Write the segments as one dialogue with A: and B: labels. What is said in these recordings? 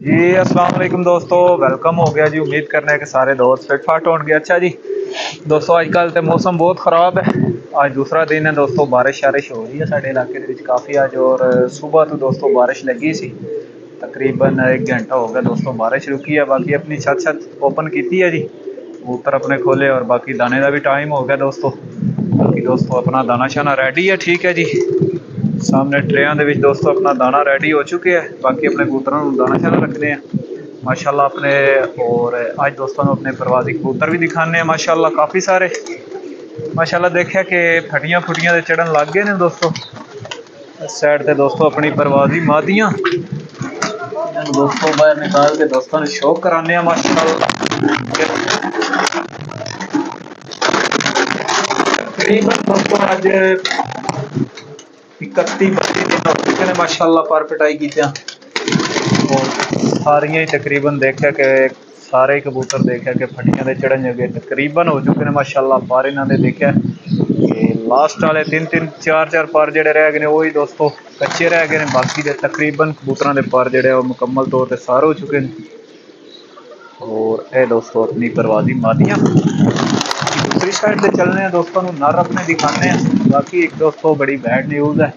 A: ਜੀ ਅਸਲਾਮ ਵਾਲੇਕੁਮ ਦੋਸਤੋ ਵੈਲਕਮ ਹੋ ਗਿਆ ਜੀ ਉਮੀਦ ਕਰਨੇ ਆ ਕਿ ਸਾਰੇ ਦੋਸਤ ਫਿਟ ਫਾਟ ਹੋਣਗੇ ਅੱਛਾ ਜੀ ਦੋਸਤੋ ਅੱਜ ਕੱਲ ਤੇ ਮੌਸਮ ਬਹੁਤ ਖਰਾਬ ਹੈ ਅੱਜ ਦੂਸਰਾ ਦਿਨ ਹੈ ਦੋਸਤੋ ਬਾਰਿਸ਼ ਸ਼ਾਰਿਸ਼ ਹੋ ਰਹੀ ਹੈ ਸਾਡੇ ਇਲਾਕੇ ਦੇ ਵਿੱਚ ਕਾਫੀ ਅੱਜ ਔਰ ਸਵੇਰ ਤੋਂ ਦੋਸਤੋ ਬਾਰਿਸ਼ ਲੱਗੀ ਸੀ ਤਕਰੀਬਨ 1 ਘੰਟਾ ਹੋ ਗਿਆ ਦੋਸਤੋ ਬਾਰਿਸ਼ ਰੁਕੀ ਹੈ ਬਾਕੀ ਆਪਣੀ ਛੱਤ ਛੱਤ ਓਪਨ ਕੀਤੀ ਹੈ ਜੀ ਕਬੂਤਰ ਆਪਣੇ ਖੋਲੇ ਔਰ ਬਾਕੀ ਦਾਣੇ ਦਾ ਵੀ ਟਾਈਮ ਹੋ ਗਿਆ ਦੋਸਤੋ ਬਾਕੀ ਦੋਸਤੋ ਆਪਣਾ ਦਾਣਾ ਸ਼ਾਨਾ ਰੈਡੀ ਹੈ ਠੀਕ ਹੈ ਜੀ ਸਾਹਮਣੇ ਟਰੇਆਂ ਦੇ ਵਿੱਚ ਦੋਸਤੋ ਆਪਣਾ ਦਾਣਾ ਰੈਡੀ ਹੋ ਚੁੱਕਿਆ ਹੈ ਬਾਕੀ ਆਪਣੇ ਕਬੂਤਰਾਂ ਨੂੰ ਦਾਣਾ ਸ਼ਾਨਾ ਰੱਖਦੇ ਆ ਮਾਸ਼ਾਅੱਲਾ ਆਪਣੇ ਔਰ ਅੱਜ ਦੋਸਤਾਂ ਨੂੰ ਆਪਣੇ ਪ੍ਰਵਾਸੀ ਕਬੂਤਰ ਵੀ ਦਿਖਾਣੇ ਆ ਮਾਸ਼ਾਅੱਲਾ ਕਾਫੀ ਸਾਰੇ ਮਾਸ਼ਾਅੱਲਾ ਦੇਖਿਆ ਕਿ ਫਟੀਆਂ ਫੁਟੀਆਂ ਦੇ ਚੜਨ ਲੱਗ ਗਏ ਨੇ ਦੋਸਤੋ ਇਸ ਸਾਈਡ ਤੇ ਦੋਸਤੋ ਆਪਣੀ ਪ੍ਰਵਾਸੀ ਮਾਦੀਆਂ ਇਹਨਾਂ ਨੂੰ ਦੋਸਤੋ ਬਾਹਰ ਨਿਕਾਲ ਕੇ ਦੋਸਤਾਂ ਨੂੰ ਸ਼ੌਕ ਕਰਾਣੇ ਆ ਮਾਸ਼ਾਅੱਲਾ ਤਕਰੀਬਨ ਦੋਸਤੋ ਅੱਜ 31 ਬੱਤੀ ਦਿਨ ਹੋ ਚੁੱਕੇ ਨੇ ਮਾਸ਼ਾਅੱਲਾ ਪਰ ਪਟਾਈ ਕੀਤਿਆਂ ਔਰ ਸਾਰੀਆਂ ਹੀ ਤਕਰੀਬਨ ਦੇਖਿਆ ਕਿ ਸਾਰੇ ਹੀ ਕਬੂਤਰ ਦੇਖਿਆ ਕਿ ਫਟੀਆਂ ਦੇ ਚੜਨ ਜਗੇ ਤਕਰੀਬਨ ਹੋ ਚੁੱਕੇ ਨੇ ਮਾਸ਼ਾਅੱਲਾ ਪਰ ਇਹਨਾਂ ਦੇ ਦੇਖਿਆ ਕਿ ਲਾਸਟ ਵਾਲੇ ਤਿੰਨ ਤਿੰਨ ਚਾਰ ਚਾਰ ਪਰ ਜਿਹੜੇ ਰਹਿ ਗਏ ਨੇ ਉਹ ਹੀ ਦੋਸਤੋ ਕੱਚੇ ਰਹਿ ਗਏ ਨੇ ਬਾਕੀ ਦੇ ਤਕਰੀਬਨ ਕਬੂਤਰਾਂ ਦੇ ਪਰ ਜਿਹੜੇ ਆ ਉਹ ਮੁਕੰਮਲ ਤੌਰ ਤੇ ਸਾਰੇ ਹੋ ਚੁੱਕੇ ਨੇ ਔਰ ਇਹ ਦੋਸਤੋ ਆਪਣੀ ਪ੍ਰਵਾਜ਼ੀ ਮਾਦੀਆਂ दूसरी साइड पे चलने हैं दोस्तों को नर अपने दिखाने हैं बाकी एक दोस्तों बड़ी बैड न्यूज़ है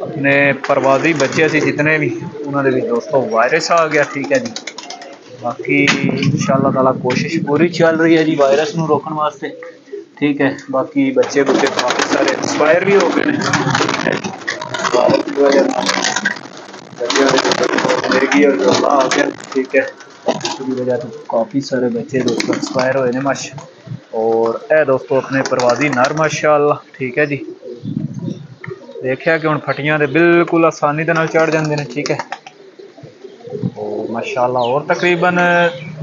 A: अपने प्रवासी बच्चे सी जितने भी उन्होंने भी दोस्तों वायरस आ गया ठीक है जी बाकी इंशाल्लाह ताला कोशिश पूरी चल रही है जी वायरस ਨੂੰ ਰੋਕਣ ਵਾਸਤੇ ਠੀਕ ਹੈ ਬਾਕੀ ਬੱਚੇ ਬੁੱਚੇ ਕਾਫੀ ਸਾਰੇ ਐਕਸਪਾਇਰ ਵੀ ਹੋ ਗਏ ਨੇ ਵਾਇਰਸ ਦੀ ਵਜ੍ਹਾ ਨਾਲ ਬੱਚਿਆਂ ਦੇ ਮਿਰਗੀ ਔਰ ਜੋਲਾ ਆ ਗਿਆ ਠੀਕ ਹੈ इसकी वजह से काफ़ी सारे बच्चे दोस्तों एक्सपायर हुए ने माशा और यह दोस्तों, अपने परवाजी नर माशाला ठीक है जी। देखिए कि हम फटिया के बिल्कुल आसानी के चढ़ जाते हैं ठीक है। और माशाला और तकरीबन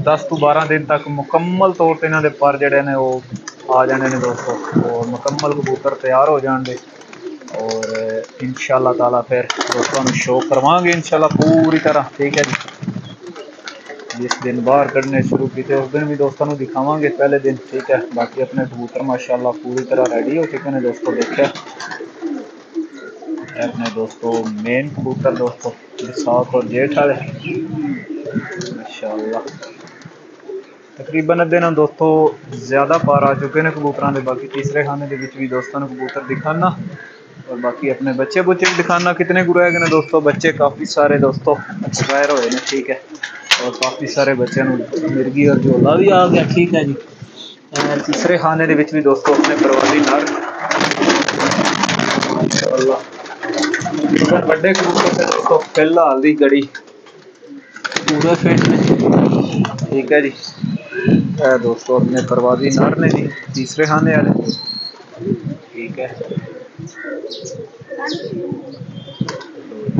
A: दस तो बारह दिन तक मुकम्मल तौर पर इन्होंने पर जड़े ने वो आ जाने ने दोस्तों। और मुकम्मल कबूतर तैयार हो जाएँगे और इन शाला तला फिर दोस्तों शो करवा इन शाला पूरी तरह। ठीक है जी। ਹੈ जिस दिन बाहर कढ़ने शुरू किए उस दिन भी दोस्तों को दिखावे पहले दिन, ठीक है बाकी अपने कबूतर, माशाल्लाह, पूरी तरह रेडी हो चुके हैं दोस्तों, देखा। अपने दोस्तों मेन कबूतर दोस्तों सात और जेठ वाले माशाल्लाह। तकरीबन अद्धे ना दोस्तों, ज़्यादा पार आ चुके हैं कबूतर के बाकी तीसरे खाने के भी दोस्तों को कबूतर दिखाना। और बाकी अपने बच्चे बुच्चे भी दिखाना, कितने गुरु है दोस्तों? बच्चे काफ़ी सारे दोस्तों, एक्सपायर हुए ठीक है और काफ़ी सारे बच्चों मिर्गी और झोला भी आ गया, ठीक है जी। तीसरे खाने के भी दोस्तों अपने प्रवासी नर बड़े कबूतर से दोस्तों फ़िलहाल की गड़ी। पूरे फिट ने ठीक है जी। दोस्तों, अपने प्रवासी नर ने जी तीसरे खाने वाले ठीक है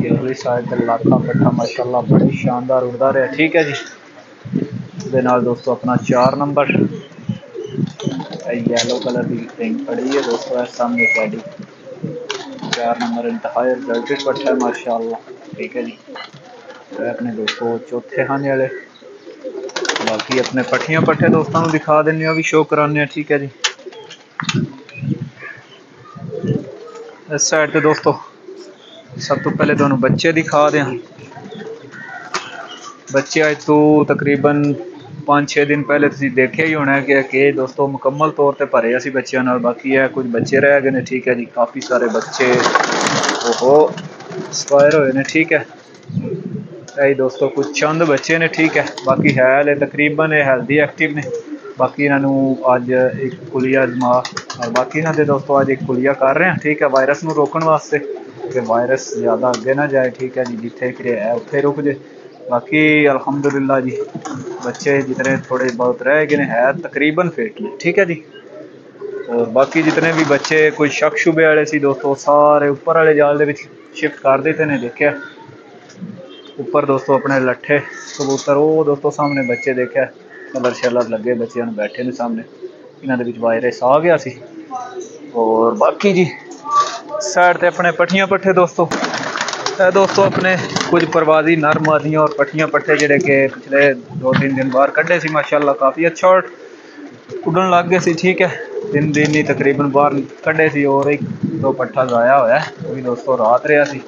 A: ਅਗਲੀ ਸਾਈਡ ਤੇ ਲਾਖਾ ਪੱਠਾ ਮਾਸ਼ਾਅੱਲਾ ਬੜੀ ਸ਼ਾਨਦਾਰ ਉੜਦਾ ਰਿਹਾ ਠੀਕ ਹੈ ਜੀ ਦੇ ਨਾਲ ਦੋਸਤੋ ਆਪਣਾ 4 ਨੰਬਰ ਇਹ ਯੈਲੋ ਕਲਰ ਦੀ ਪਿੰਕ ਪੜੀ ਹੈ ਦੋਸਤੋ ਇਸ ਸਾਹਮਣੇ ਪੈਡੀ 4 ਨੰਬਰ ਇੰਤਹਾਈ ਰਿਜ਼ਲਟਡ ਪੱਠਾ ਹੈ ਮਾਸ਼ਾਅੱਲਾ ਠੀਕ ਹੈ ਜੀ ਇਹ ਆਪਣੇ ਦੋਸਤੋ ਚੌਥੇ ਖਾਨੇ ਵਾਲੇ ਬਾਕੀ ਆਪਣੇ ਪੱਠੀਆਂ ਪੱਠੇ ਦੋਸਤਾਂ ਨੂੰ ਦਿਖਾ ਦਿੰਨੇ ਆ ਵੀ ਸ਼ੋਅ ਕਰਾਉਂਦੇ ਆ ਠੀਕ ਹੈ ਜੀ ਇਸ ਸਾਈਡ ਤੇ ਦੋਸਤੋ ਸਭ ਤੋਂ ਪਹਿਲੇ ਤੁਹਾਨੂੰ ਬੱਚੇ ਦਿਖਾ ਦਿਆਂ ਬੱਚੇ ਅੱਜ ਤੋਂ ਤਕਰੀਬਨ 5-6 ਦਿਨ ਪਹਿਲੇ ਤੁਸੀਂ ਦੇਖਿਆ ਹੀ ਹੋਣਾ ਕਿ ਕਿ ਦੋਸਤੋ ਮੁਕੰਮਲ ਤੌਰ ਤੇ ਭਰੇ ਅਸੀਂ ਬੱਚਿਆਂ ਨਾਲ ਬਾਕੀ ਹੈ ਕੁਝ ਬੱਚੇ ਰਹਿ ਗਏ ਨੇ ਠੀਕ ਹੈ ਜੀ ਕਾਫੀ ਸਾਰੇ ਬੱਚੇ ਓਹੋ ਸਪਾਇਰ ਹੋਏ ਨੇ ਠੀਕ ਹੈ ਇਹ ਦੋਸਤੋ ਕੁਝ ਚੰਦ ਬੱਚੇ ਨੇ ਠੀਕ ਹੈ ਬਾਕੀ ਹੈ ਲੈ ਤਕਰੀਬਨ ਇਹ ਹੈਲਦੀ ਐਕਟਿਵ ਨੇ ਬਾਕੀ ਇਹਨਾਂ ਨੂੰ ਅੱਜ ਇੱਕ ਕੁਲੀਆ ਜਮਾ ਔਰ ਬਾਕੀ ਇਹਨਾਂ ਦੇ ਦੋਸਤੋ ਅੱਜ ਇੱਕ ਕੁਲੀਆ ਕਰ ਰਹੇ ਹਾਂ ਠੀਕ ਹੈ ਵਾਇਰਸ ਨੂੰ ਰੋਕਣ ਵਾਸਤੇ ਕਿ ਵਾਇਰਸ ਜ਼ਿਆਦਾ ਅੱਗੇ ਨਾ ਜਾਏ ਠੀਕ ਹੈ ਜੀ ਜਿੱਥੇ ਕਿ ਹੈ ਉੱਥੇ ਰੁਕ ਜੇ ਬਾਕੀ ਅਲਹਮਦੁਲਿਲਾ ਜੀ ਬੱਚੇ ਜਿਤਨੇ ਥੋੜੇ ਬਹੁਤ ਰਹਿ ਗਏ ਨੇ ਹੈ ਤਕਰੀਬਨ ਫਿਟ ਨੇ ਠੀਕ ਹੈ ਜੀ ਔਰ ਬਾਕੀ ਜਿਤਨੇ ਵੀ ਬੱਚੇ ਕੋਈ ਸ਼ੱਕ ਸ਼ੁਬੇ ਵਾਲੇ ਸੀ ਦੋਸਤੋ ਸਾਰੇ ਉੱਪਰ ਵਾਲੇ ਜਾਲ ਦੇ ਵਿੱਚ ਸ਼ਿਫਟ ਕਰ ਦਿੱਤੇ ਨੇ ਦੇਖਿਆ ਉੱਪਰ ਦੋਸਤੋ ਆਪਣੇ ਲੱਠੇ ਕਬੂਤਰ ਉਹ ਦੋਸਤੋ ਸਾਹਮਣੇ ਬੱਚੇ ਦੇਖਿਆ ਕਲਰ ਸ਼ਲਰ ਲੱਗੇ ਬੱਚਿਆਂ ਨੂੰ ਬੈਠੇ ਨੇ ਸਾਹਮਣੇ ਇਹਨਾਂ ਦੇ ਵਿੱਚ ਵਾਇਰਸ ਆ ਗਿਆ ਸੀ ਔਰ ਬਾਕੀ ਜੀ साइड ते अपने पट्ठिया पट्ठे दोस्तों। दोस्तों, अपने कुछ परवाजी नर मादियाँ और पट्ठियाँ पट्ठे जेडे के पिछले दो तीन दिन बाहर क्ढे से माशाला काफ़ी अच्छा और उड़न लग गए से, ठीक है। तीन दिन ही तकरीबन बाहर क्ढे से और एक दो पट्ठा जाया होया है। दोस्तों रात रहा है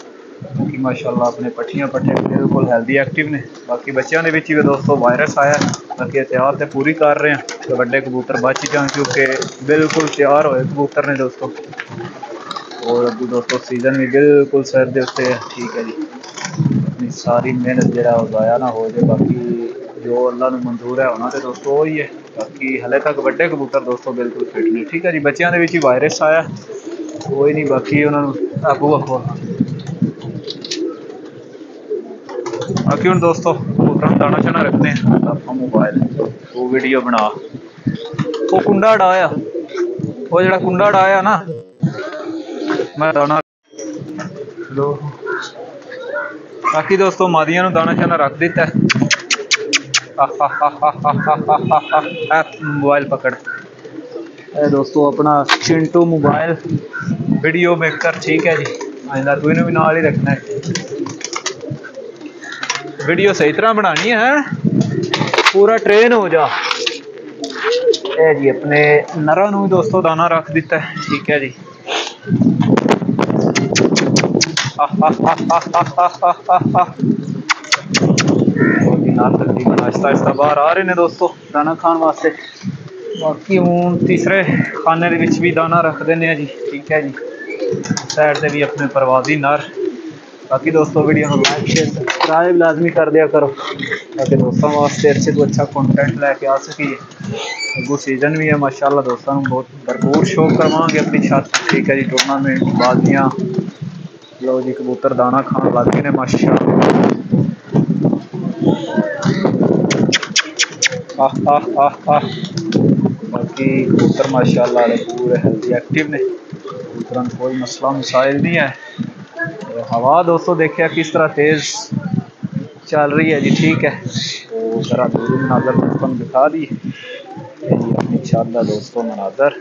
A: क्योंकि माशाल्लाह अपने पठिया पट्ठे बिल्कुल हैल्दी एक्टिव ने। बाकी बच्चों के बच्चे भी दोस्तों वायरस आया बाकी तैयार तो पूरी कर रहे हैं। तो व्डे कबूतर बच जाए क्योंकि बिल्कुल तैयार होए कबूतर ने दोस्तों। ਔਰ ਅੱਗੇ ਦੋਸਤੋ ਸੀਜ਼ਨ ਵੀ ਬਿਲਕੁਲ ਸਿਰ ਦੇ ਉੱਤੇ ਹੈ ਠੀਕ ਹੈ ਜੀ। ਆਪਣੀ ਸਾਰੀ ਮਿਹਨਤ ਜਿਹੜਾ ਉਹ ਜ਼ਾਇਆ ਨਾ ਹੋ ਜਾਏ, ਬਾਕੀ ਜੋ ਅੱਲਾ ਨੂੰ ਮਨਜ਼ੂਰ ਹੈ ਉਹਨਾਂ ਤੇ ਦੋਸਤੋ, ਉਹ ਹੀ। ਹੈ ਬਾਕੀ ਹਲੇ ਤੱਕ ਵੱਡੇ ਕਬੂਤਰ ਦੋਸਤੋ ਬਿਲਕੁਲ ਫਿੱਟ ਨੇ, ਠੀਕ ਹੈ ਜੀ। ਬੱਚਿਆਂ ਦੇ ਵਿੱਚ ਹੀ ਵਾਇਰਸ ਆਇਆ, ਕੋਈ ਨਹੀਂ, ਬਾਕੀ ਉਹਨਾਂ ਨੂੰ ਆਗੂ ਆਖੋ ਬਾਕੀ ਹੁਣ ਦੋਸਤੋ, ਕਬੂਤਰਾਂ ਨੂੰ ਦਾਣਾ ਸ਼ਾਣਾ ਰੱਖਦੇ ਆ ਆਪਾਂ ਮੋਬਾਈਲ ਉਹ ਵੀਡੀਓ ਬਣਾ। ਉਹ ਕੁੰਡਾ ਡਾਇਆ ਉਹ ਜਿਹੜਾ ਕੁੰਡਾ ਡਾਇਆ ਨਾ ਮੈਂ ਦਾਣਾ ਲੋ ਬਾਕੀ ਦੋਸਤੋ ਮਾਦੀਆਂ ਨੂੰ ਦਾਣਾ ਛਾਣਾ ਰੱਖ ਦਿੱਤਾ मोबाइल पकड़ दोस्तों अपना चिंटू मोबाइल वीडियो मेकर ठीक है जी आइंदा तू इन्हें भी नाल ही रखना है वीडियो सही तरह बनानी है पूरा ट्रेन हो जा जी अपने नरा दोस्तों दाना रख दिता है ठीक है जी आहिस्ता आहिस्ता आ रहे दोस्तों दाना वास्ते बाकी हूँ तीसरे खाने के भी दाना रख देने जी ठीक है जी सैड से भी अपने परवाजी नर बाकी दोस्तों वीडियो लाइक शेयर सब्सक्राइब लाजमी कर दिया करो ताकि दोस्तों वास्ते अच्छे तो अच्छा कॉन्टेंट लैके आ सके अगू सीज़न भी है माशाला दोस्तों बहुत भरपूर शौक करवा अपनी छत ठीक है जी टूर्नामेंट बाजियाँ, लो जी कबूतर दाना खान लग गए ने माशा आह आह आह बाकी कबूतर माशाल्लाह पूरे हेल्दी एक्टिव ने। कबूतर कोई मसला, मसाइल नहीं है। तो हवा दोस्तों, देखिए किस तरह तेज़ चल रही है जी, ठीक है। तो ज़रा दूर नाजर दिखा दी। छत दोस्तों मनाजर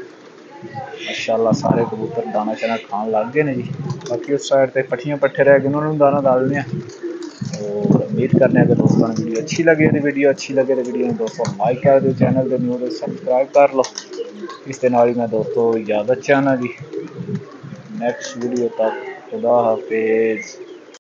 A: माशाल्लाह, सारे कबूतर दाना शाना खान लग गए ने जी। बाकी उस साइड पे पट्ठियाँ पट्ठे रह गए, उन्होंने दाना डाल दिया। और उम्मीद करने अगर दोस्तों ने वीडियो अच्छी लगे तो वीडियो अच्छी लगे तो वीडियो दोस्तों लाइक कर दो चैनल को न्यू तो सब्सक्राइब कर लो। इस दे मैं दोस्तों इजाज़त चाहना जी। नेक्स्ट वीडियो तक खुदा हाफिज़।